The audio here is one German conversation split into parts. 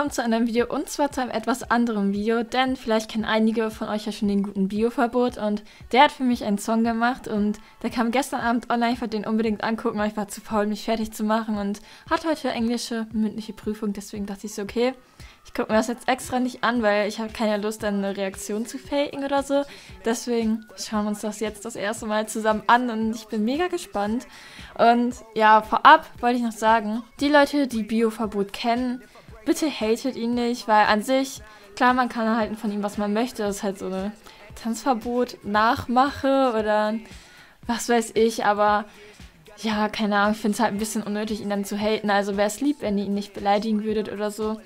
willkommen zu einem Video und zwar zu einem etwas anderen Video, denn vielleicht kennen einige von euch ja schon den guten Bioverbot und der hat für mich einen Song gemacht und der kam gestern Abend online, ich wollte den unbedingt angucken, aber ich war zu faul, mich fertig zu machen und hat heute englische mündliche Prüfung, deswegen dachte ich so, okay, ich gucke mir das jetzt extra nicht an, weil ich habe keine Lust, dann eine Reaktion zu faken oder so. Deswegen schauen wir uns das jetzt das erste Mal zusammen an und ich bin mega gespannt. Und ja, vorab wollte ich noch sagen, die Leute, die Bioverbot kennen, bitte hatet ihn nicht, weil an sich, klar, man kann halten von ihm, was man möchte. Das ist halt so eine Tanzverbot, Nachmache oder was weiß ich, aber ja, keine Ahnung, ich finde es halt ein bisschen unnötig, ihn dann zu haten. Also wäre es lieb, wenn ihr ihn nicht beleidigen würdet oder so.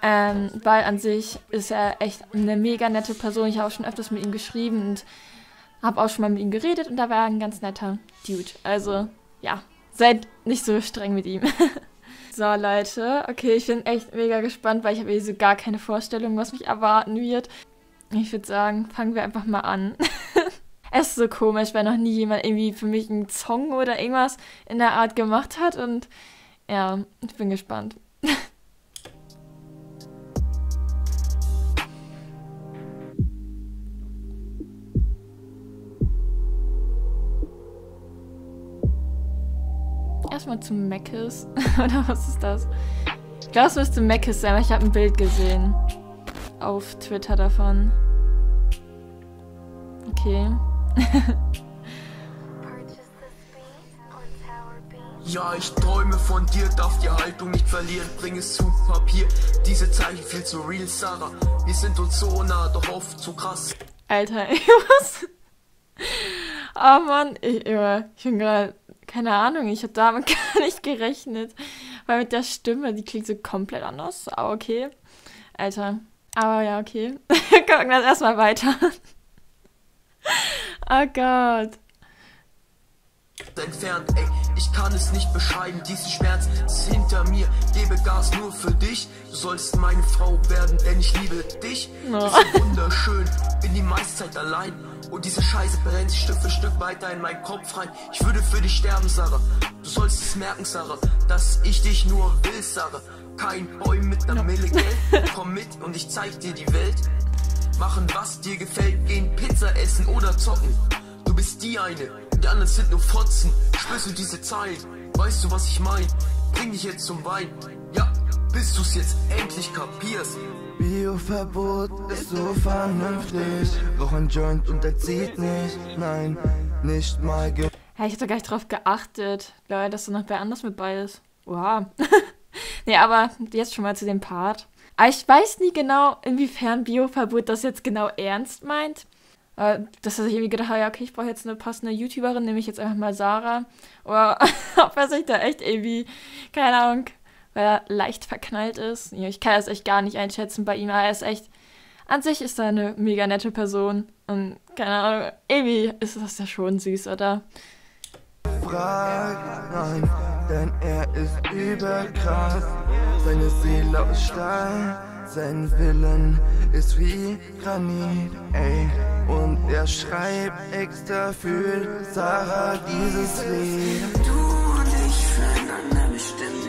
Ähm, weil an sich ist er echt eine mega nette Person. Ich habe auch schon öfters mit ihm geschrieben und habe auch schon mal mit ihm geredet und da war er ein ganz netter Dude. Also, ja, seid nicht so streng mit ihm. so, Leute. Okay, ich bin echt mega gespannt, weil ich habe eh so gar keine Vorstellung, was mich erwarten wird. Ich würde sagen, fangen wir einfach mal an. es ist so komisch, weil noch nie jemand irgendwie für mich einen Song oder irgendwas in der Art gemacht hat und ja, ich bin gespannt. Erstmal zu Meckes. Oder was ist das? Ich glaube, es müsste Meckes sein, weil ich habe ein Bild gesehen. Auf Twitter davon. Okay. Ja, ich träume von dir, darf die Haltung nicht verlieren, bring es zu Papier. Diese Zeichen viel zu real, Sarah. Wir sind uns so nah, doch oft zu krass. Alter, was? Oh Mann, ich, ich bin gerade keine Ahnung, ich habe damit gar nicht gerechnet. Weil mit der Stimme, die klingt so komplett anders. Aber okay. Alter. Aber ja, okay. Gucken wir das erstmal weiter. oh Gott. Entfernt, ey, ich kann es nicht beschreiben, diesen Schmerz ist hinter mir, gebe Gas nur für dich, du sollst meine Frau werden, denn ich liebe dich, oh. bist wunderschön, bin die meiste Zeit allein und diese Scheiße brennt sich Stück für Stück weiter in meinen Kopf rein. Ich würde für dich sterben, Sarah. Du sollst es merken, Sarah, dass ich dich nur will, Sarah. Kein Boy mit ner Mille Geld. Komm mit und ich zeig dir die Welt. Machen, was dir gefällt, gehen Pizza essen oder zocken. Du bist die eine, die anderen sind nur Fotzen. Spürst du diese Zeilen? Weißt du, was ich mein? Bring dich jetzt zum Wein. Ja, bis du's jetzt endlich kapierst. Bioverbot ist so vernünftig. Rauch ein Joint und er zieht nicht. Nein, nicht mal ge. Ja, ich da gar nicht drauf geachtet, Leute, dass da noch wer anders mit bei ist. Oha. nee, aber jetzt schon mal zu dem Part. Aber ich weiß nie genau, inwiefern Bioverbot das jetzt genau ernst meint. Äh, dass er sich irgendwie gedacht hat, ja, okay, ich brauche jetzt eine passende YouTuberin, nehme ich jetzt einfach mal Sarah. Oder ob er sich da echt irgendwie, keine Ahnung, weil er leicht verknallt ist. Ich kann das echt gar nicht einschätzen bei ihm, aber er ist echt. An sich ist er eine mega nette Person. Und keine Ahnung, irgendwie ist das ja schon süß, oder? Frag, nein, denn er ist überkrass. Seine Seele aus Stahl, sein Willen ist wie Granit, ey. Und er schreibt extra für Sarah dieses Lied. Du und ich füreinander bestimmt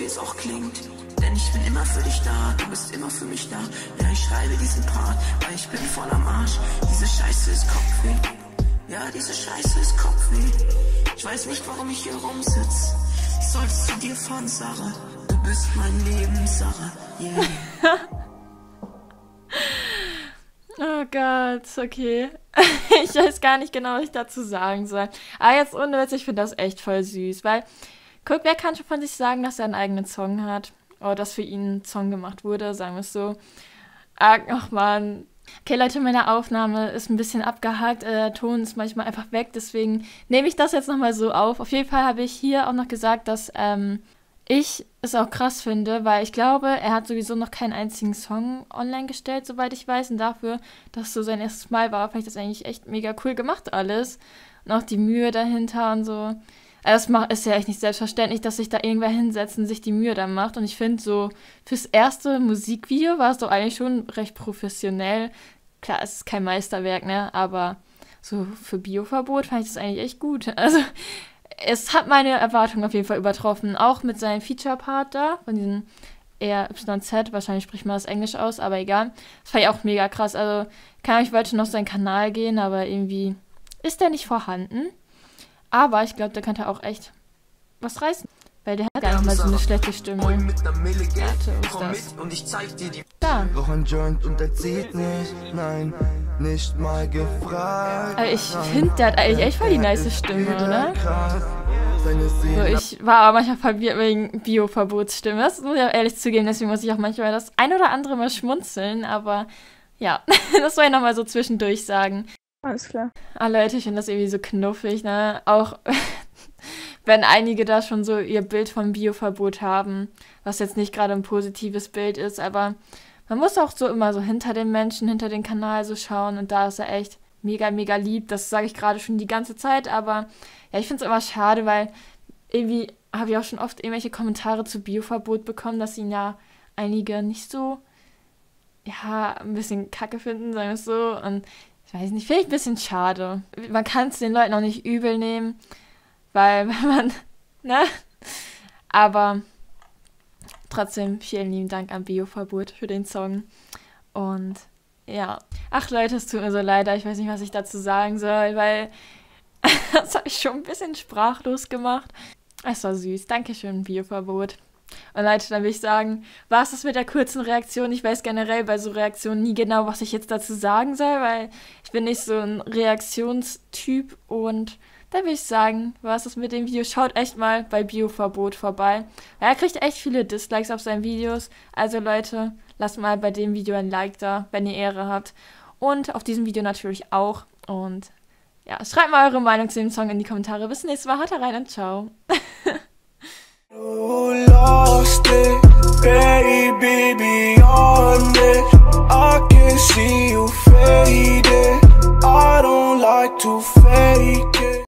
wie es auch klingt. Denn ich bin immer für dich da, du bist immer für mich da. Ja, ich schreibe diesen Part, weil ich bin voll am Arsch. Diese Scheiße ist Kopfweh. Ja, diese Scheiße ist Kopfweh. Ich weiß nicht, warum ich hier rumsitz. Ich soll's zu dir fahren, Sarah. Bist mein Leben, Sarah. Yeah. Oh Gott, okay. ich weiß gar nicht genau, was ich dazu sagen soll. Aber jetzt unnötig, ich finde das echt voll süß, weil Guck, wer kann schon von sich sagen, dass er einen eigenen Song hat? Oder dass für ihn ein Song gemacht wurde, sagen wir es so. Ach man. Okay, Leute, meine Aufnahme ist ein bisschen abgehakt. Äh, der Ton ist manchmal einfach weg, deswegen nehme ich das jetzt nochmal so auf. Auf jeden Fall habe ich hier auch noch gesagt, dass ähm, ich es auch krass finde, weil ich glaube, er hat sowieso noch keinen einzigen Song online gestellt, soweit ich weiß. Und dafür, dass so sein erstes Mal war, fand ich das eigentlich echt mega cool gemacht alles. Und auch die Mühe dahinter und so. Es ist ja echt nicht selbstverständlich, dass sich da irgendwer hinsetzt und sich die Mühe dann macht. Und ich finde, so fürs erste Musikvideo war es doch eigentlich schon recht professionell. Klar, es ist kein Meisterwerk, ne? Aber so für Bioverbot fand ich das eigentlich echt gut. Also, es hat meine Erwartungen auf jeden Fall übertroffen. Auch mit seinem Feature-Part da, von diesem RYZ, wahrscheinlich spricht man das Englisch aus, aber egal. Das war ja auch mega krass. Also, kann ich wollte noch seinen Kanal gehen, aber irgendwie ist der nicht vorhanden. Aber ich glaube, der könnte auch echt was reißen. Weil der hat gar nicht mal so eine schlechte Stimme. Warte, wo ist das? Da. Rauch ein Joint und er zieht nicht, nein, nicht mal gefragt. Aber ich finde, der hat eigentlich echt voll die nice Stimme, oder? So, ich war aber manchmal verwirrt wegen Bio-Verbotsstimme. Das muss ich auch ehrlich zugeben, deswegen muss ich auch manchmal das ein oder andere mal schmunzeln, aber ja, das soll ich nochmal so zwischendurch sagen. Alles klar. Ah, Leute, ich finde das irgendwie so knuffig, ne? Auch wenn einige da schon so ihr Bild vom Bioverbot haben, was jetzt nicht gerade ein positives Bild ist, aber man muss auch so immer so hinter den Menschen, hinter den Kanal so schauen und da ist er echt mega, mega lieb. Das sage ich gerade schon die ganze Zeit, aber ja, ich finde es immer schade, weil irgendwie habe ich auch schon oft irgendwelche Kommentare zu Bioverbot bekommen, dass ihn ja einige nicht so, ja, ein bisschen kacke finden, sagen wir es so. Und ich weiß nicht, finde ich ein bisschen schade. Man kann es den Leuten auch nicht übel nehmen, weil wenn man, ne? Aber trotzdem vielen lieben Dank an Bioverbot für den Song. Und ja. Ach Leute, es tut mir so leid, ich weiß nicht, was ich dazu sagen soll, weil das habe ich schon ein bisschen sprachlos gemacht. Es war süß. Dankeschön, Bioverbot. Und Leute, dann will ich sagen, war es das mit der kurzen Reaktion? Ich weiß generell bei so Reaktionen nie genau, was ich jetzt dazu sagen soll, weil ich bin nicht so ein Reaktionstyp und dann will ich sagen, war es das mit dem Video. Schaut echt mal bei Bioverbot vorbei. Er kriegt echt viele Dislikes auf seinen Videos. Also Leute, lasst mal bei dem Video ein Like da, wenn ihr Ehre habt. Und auf diesem Video natürlich auch. Und ja, schreibt mal eure Meinung zu dem Song in die Kommentare. Bis nächstes Mal. Haut rein und ciao. You lost it, baby, beyond it. I can see you faded. I don't like to